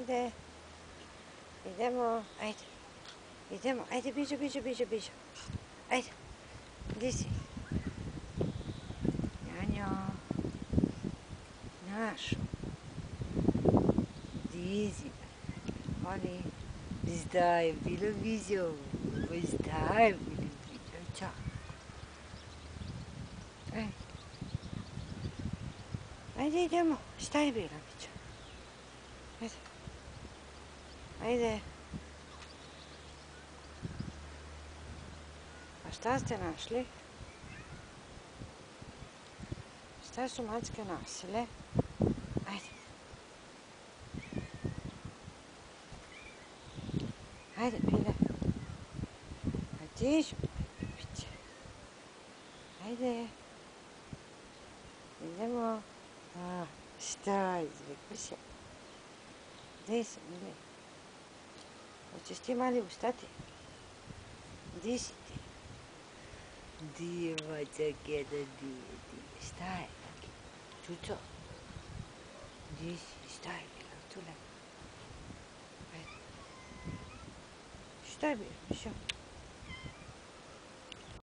Ajde. Idemo, ajde. Idemo, ajde, biđo, biđo, biđo, biđo. Ajde. Gdje si? Janjo. Našo. Dizi si? Oni. Zdaj, bilo vidio. Zdaj, bilo vidio. Ćao. Ajde. Ajde, idemo. Šta je bilo, biđo? Ajde. Ajde. A šta ste našli? Šta su mačke nosile? Ajde. Ajde, pile. A gdje ću? Biće. Ajde. Idemo. A, šta izvikli se? Gdje sam, gdje? Значи Очисти, мали, устати. Дишите. Дива, чаке да диети. Стай, таки. Е? Чучо. Диши, стай, била, е, туле. Стай, била, е, все.